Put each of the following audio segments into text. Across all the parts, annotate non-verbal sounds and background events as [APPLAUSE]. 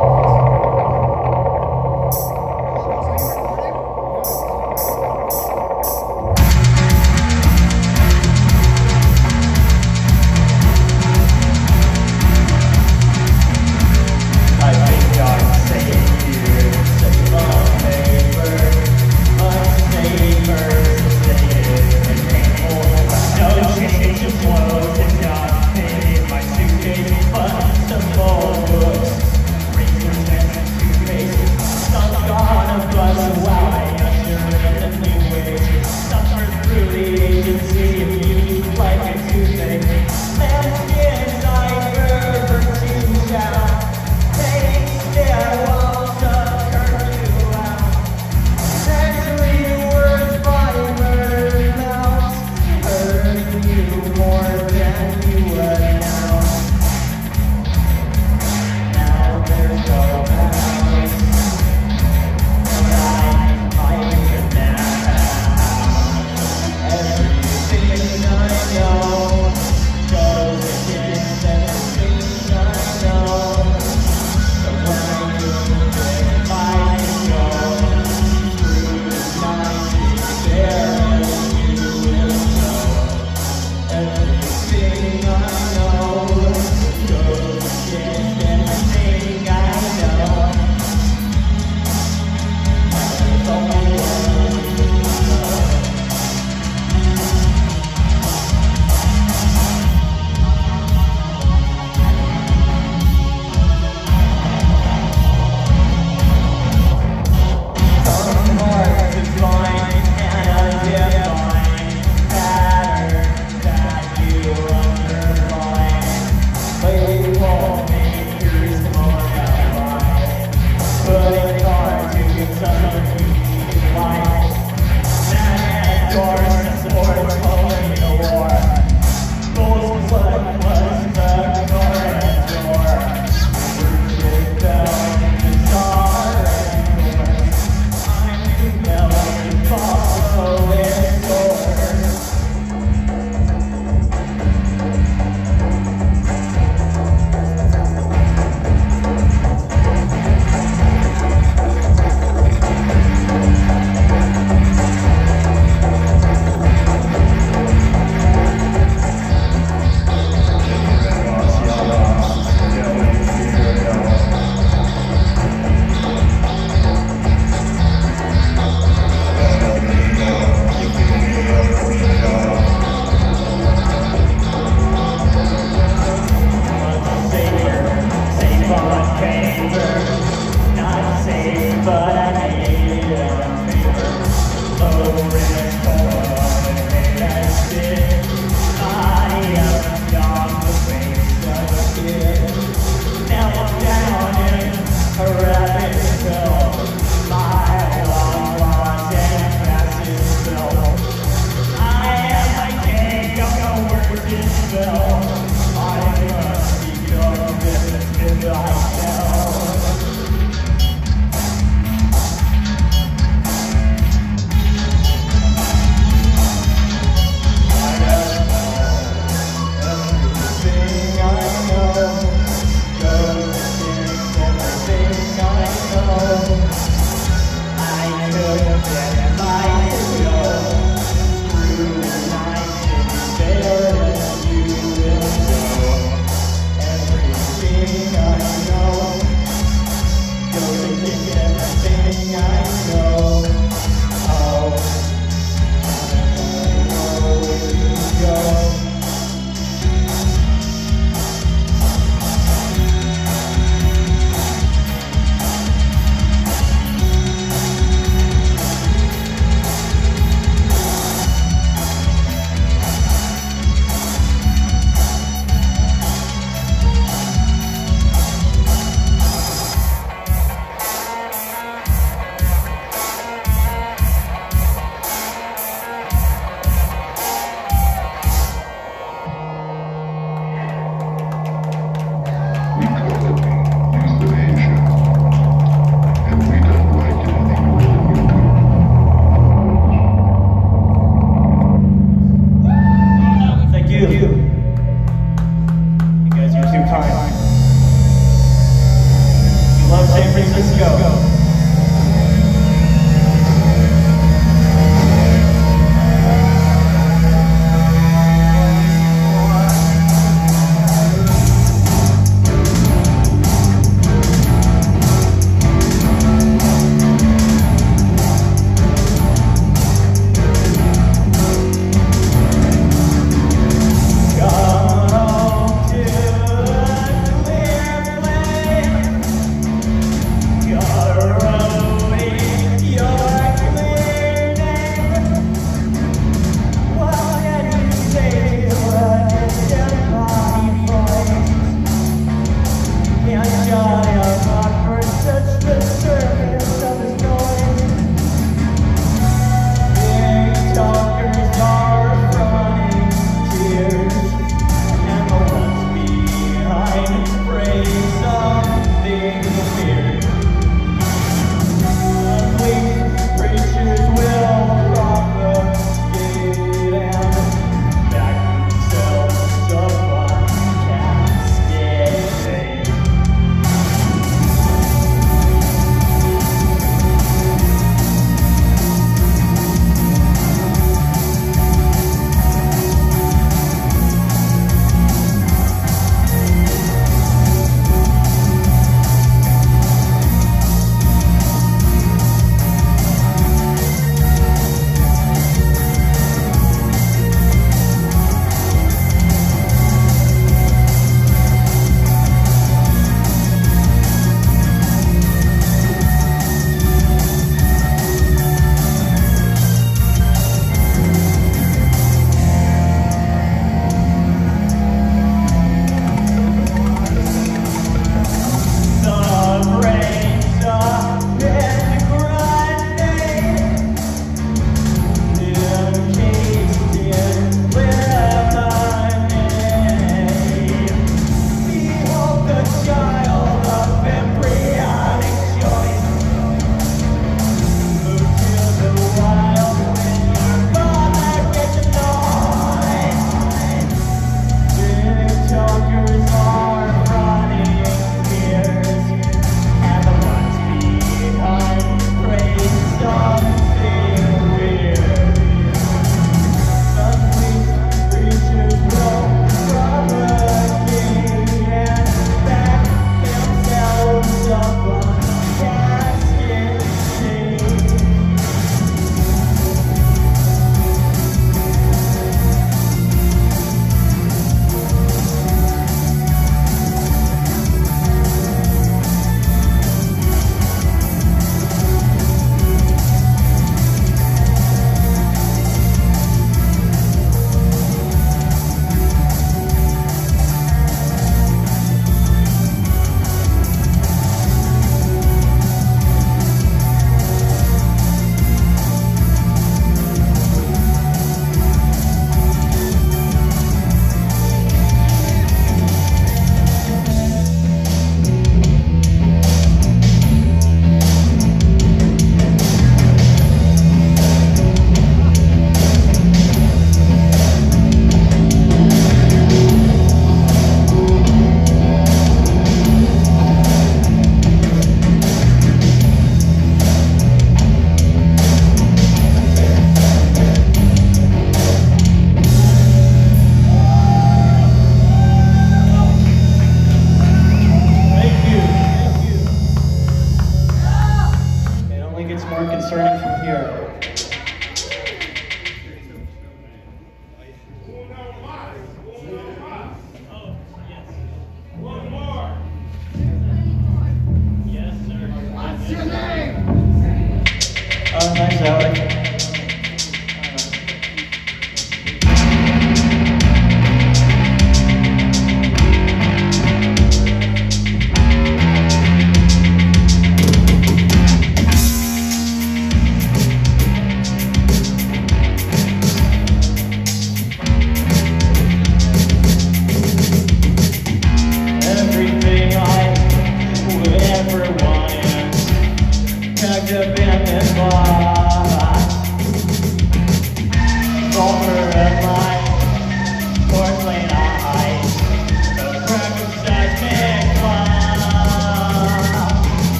Oh.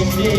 Oh.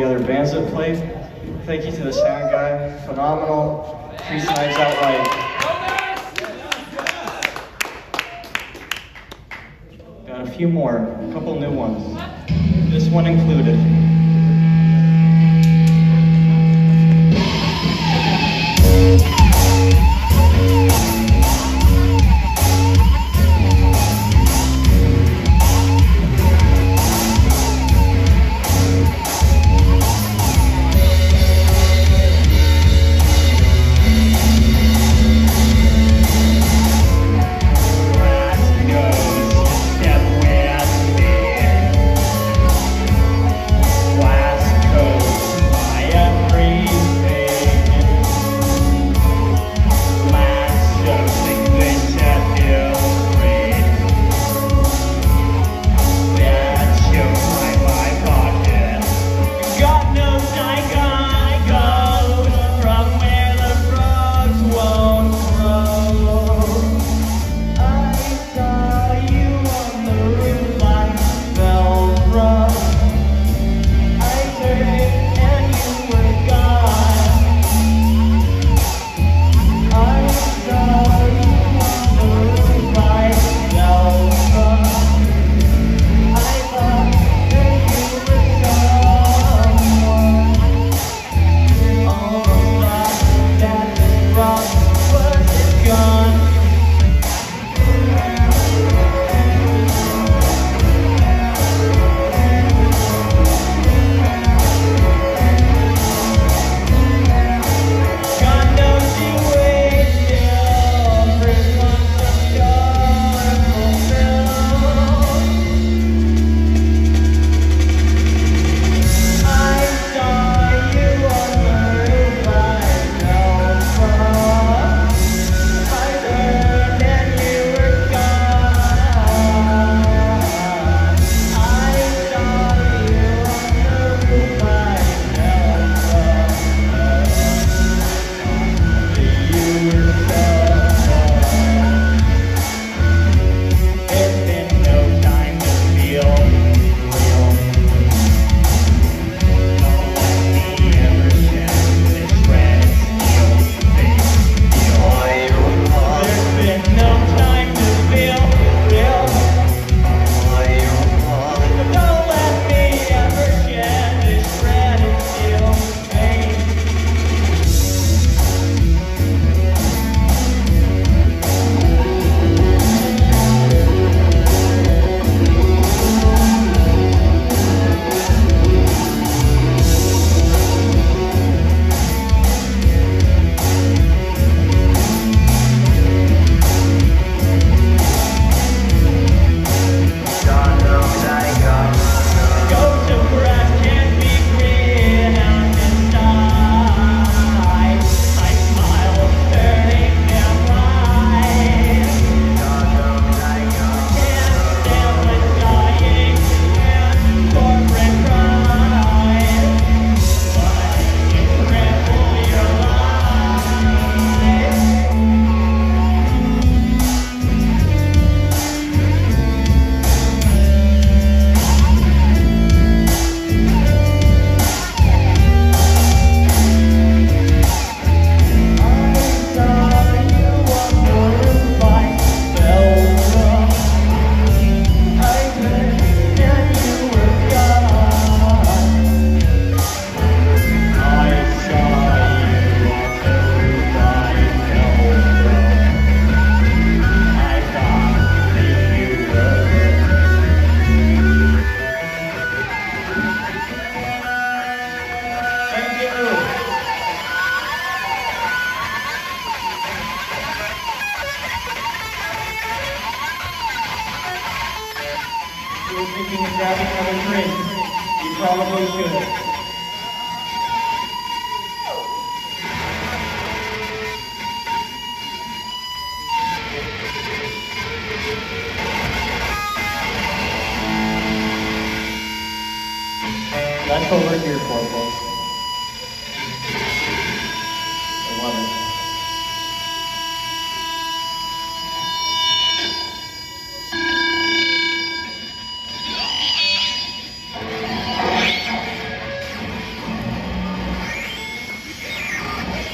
the other bands that played. Thank you to the sound guy, phenomenal. Three times out like Got a few more, a couple new ones. This one included.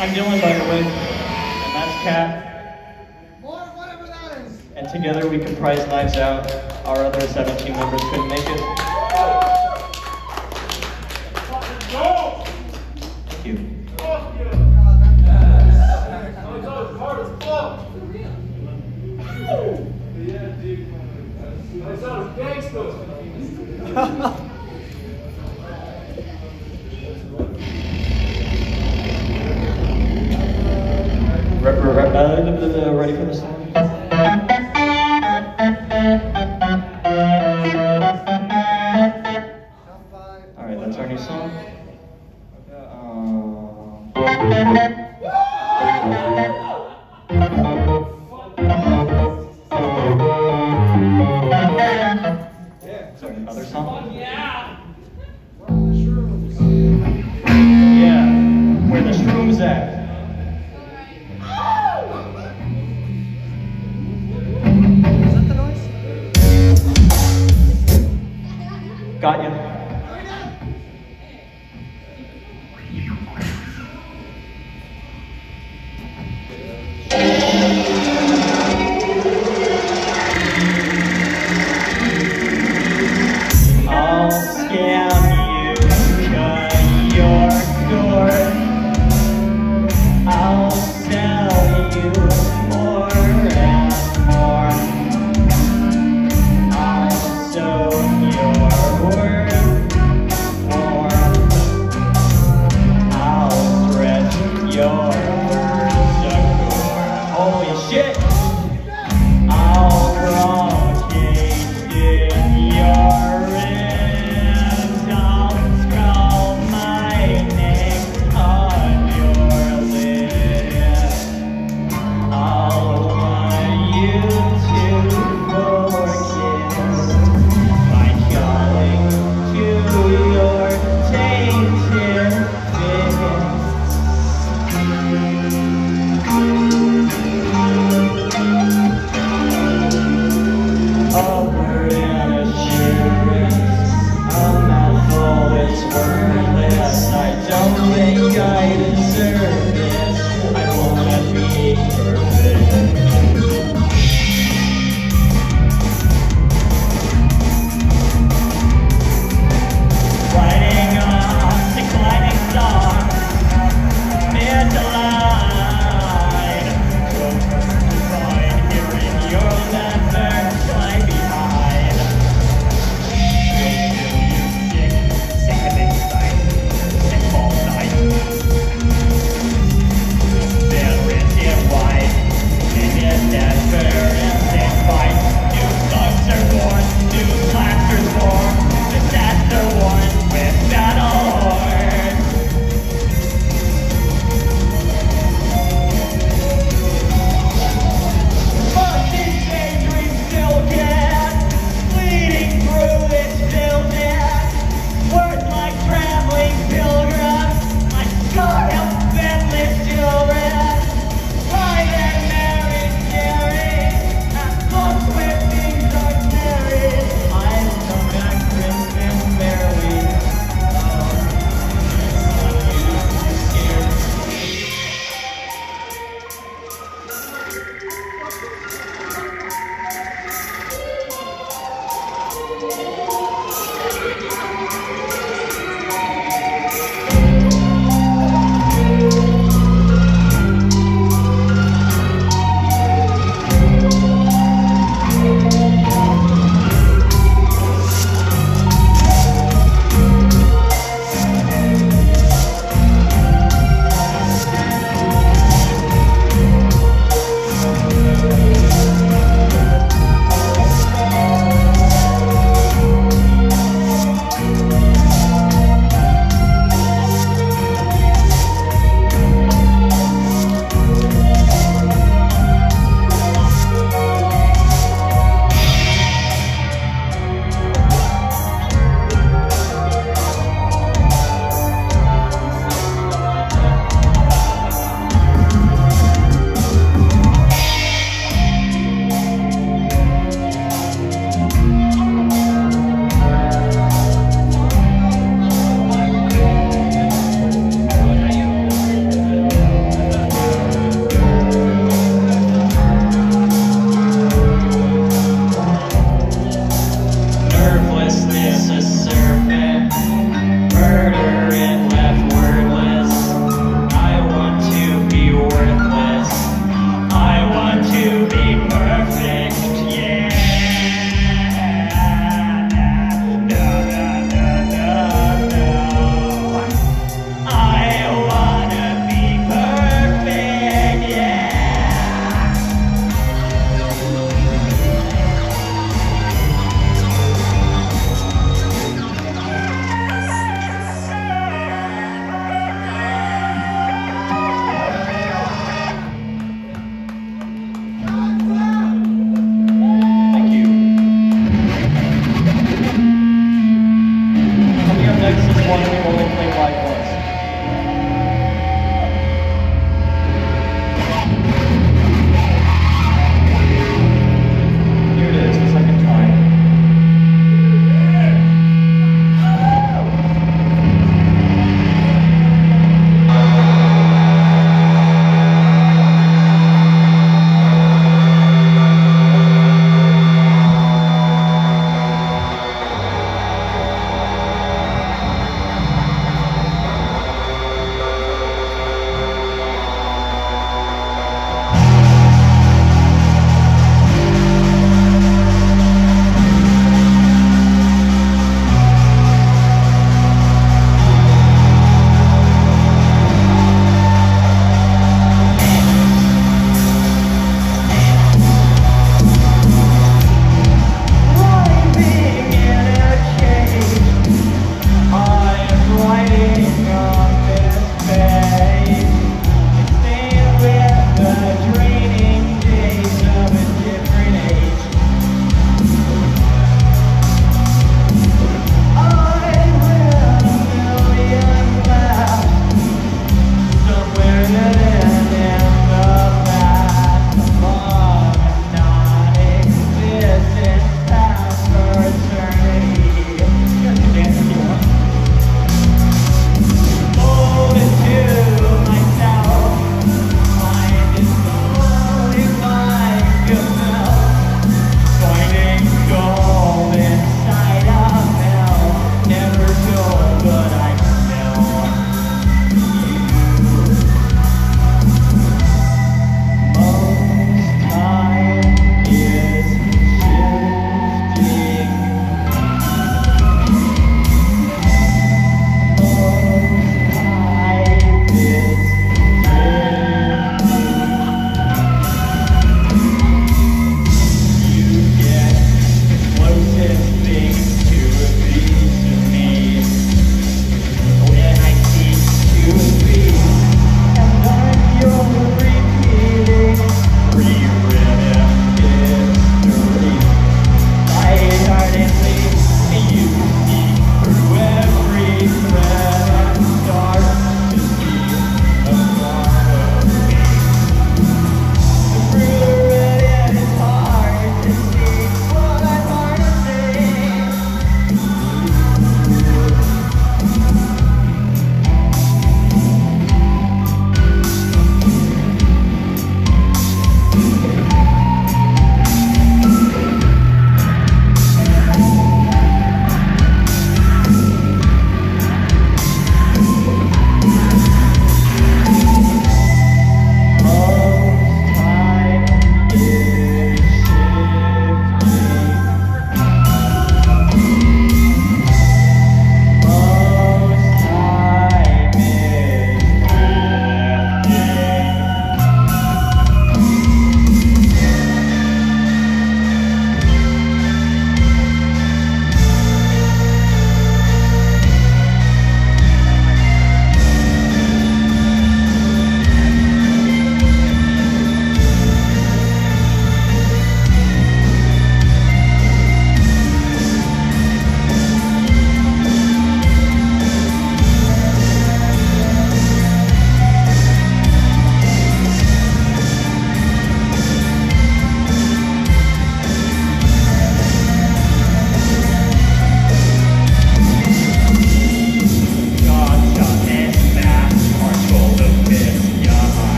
I'm Dylan, by the way, and that's Kat. Whatever that is. And together we comprise knivsout. Our other 17 members couldn't make it. Thank you. Ha [LAUGHS] [LAUGHS] ha! We're uh, uh, ready for the song?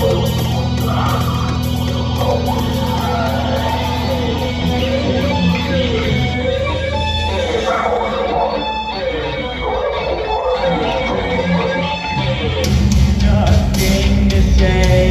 Nothing to say.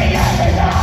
Hey,